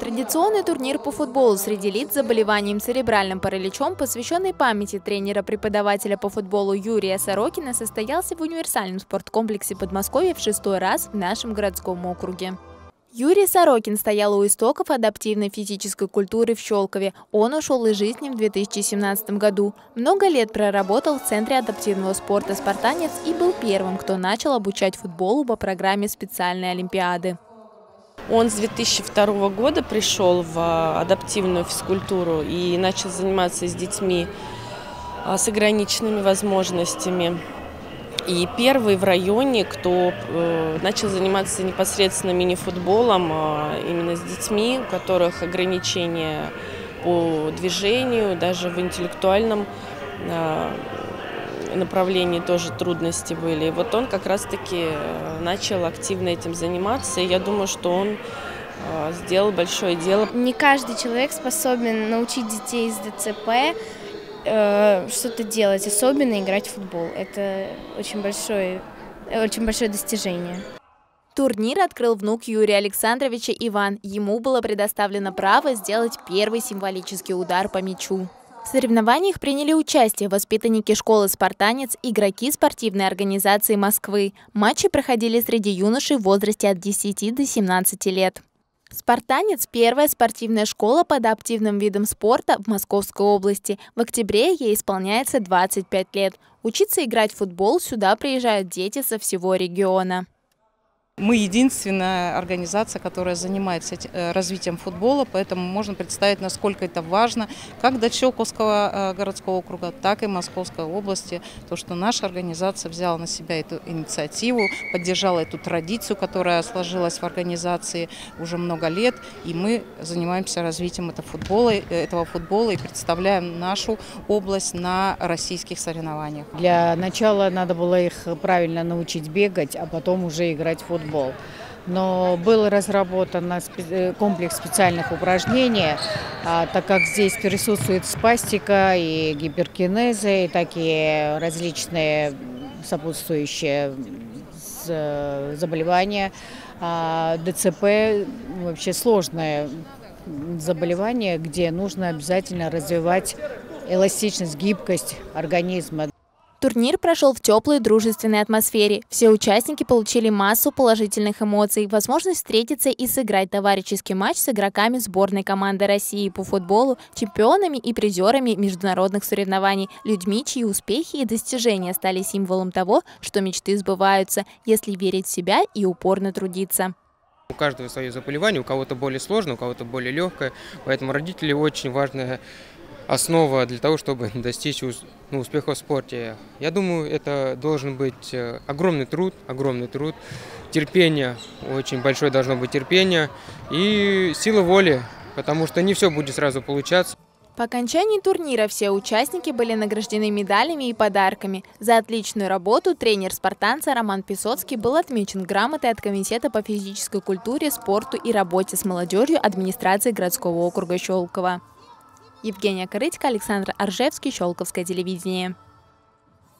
Традиционный турнир по футболу среди лиц с заболеванием церебральным параличом, посвященный памяти тренера-преподавателя по футболу Юрия Сорокина, состоялся в универсальном спорткомплексе Подмосковья в шестой раз в нашем городском округе. Юрий Сорокин стоял у истоков адаптивной физической культуры в Щелкове. Он ушел из жизни в 2017 году. Много лет проработал в Центре адаптивного спорта «Спартанец» и был первым, кто начал обучать футболу по программе специальной олимпиады. Он с 2002 года пришел в а, адаптивную физкультуру и начал заниматься с детьми а, с ограниченными возможностями. И первый в районе, кто э, начал заниматься непосредственно мини-футболом, э, именно с детьми, у которых ограничения по движению, даже в интеллектуальном направлении тоже трудности были. И вот он как раз-таки э, начал активно этим заниматься, и я думаю, что он э, сделал большое дело. Не каждый человек способен научить детей из ДЦП э, что-то делать, особенно играть в футбол. Это очень большое, очень большое достижение. Турнир открыл внук Юрия Александровича Иван. Ему было предоставлено право сделать первый символический удар по мячу. В соревнованиях приняли участие воспитанники школы «Спартанец», игроки спортивной организации Москвы. Матчи проходили среди юношей в возрасте от 10 до 17 лет. «Спартанец» – первая спортивная школа по адаптивным видам спорта в Московской области. В октябре ей исполняется 25 лет. Учиться играть в футбол сюда приезжают дети со всего региона. Мы единственная организация, которая занимается э, развитием футбола, поэтому можно представить, насколько это важно как для Щелковского э, городского округа, так и Московской области. То, что наша организация взяла на себя эту инициативу, поддержала эту традицию, которая сложилась в организации уже много лет, и мы занимаемся развитием этого футбола, э, этого футбола и представляем нашу область на российских соревнованиях. Для начала надо было их правильно научить бегать, а потом уже играть в футбол футбол. Но был разработан э, комплекс специальных упражнений, а, так как здесь присутствует спастика и гиперкинезы, и такие различные сопутствующие заболевания. А, ДЦП вообще сложное заболевание, где нужно обязательно развивать эластичность, гибкость организма. Турнир прошел в теплой дружественной атмосфере. Все участники получили массу положительных эмоций, возможность встретиться и сыграть товарищеский матч с игроками сборной команды России по футболу, чемпионами и призерами международных соревнований, людьми, чьи успехи и достижения стали символом того, что мечты сбываются, если верить в себя и упорно трудиться. У каждого свое заболевание, у кого-то более сложное, у кого-то более легкое, поэтому родители очень важная основа для того, чтобы достичь ну, успеха в спорте. Я думаю, это должен быть э, огромный труд, огромный труд, терпение, очень большое должно быть терпение и сила воли, потому что не все будет сразу получаться. По окончании турнира все участники были награждены медалями и подарками. За отличную работу тренер спартанца Роман Песоцкий был отмечен грамотой от Комитета по физической культуре, спорту и работе с молодежью администрации городского округа Щелково. Евгения Корытько, Александр Аржевский, Щелковское телевидение.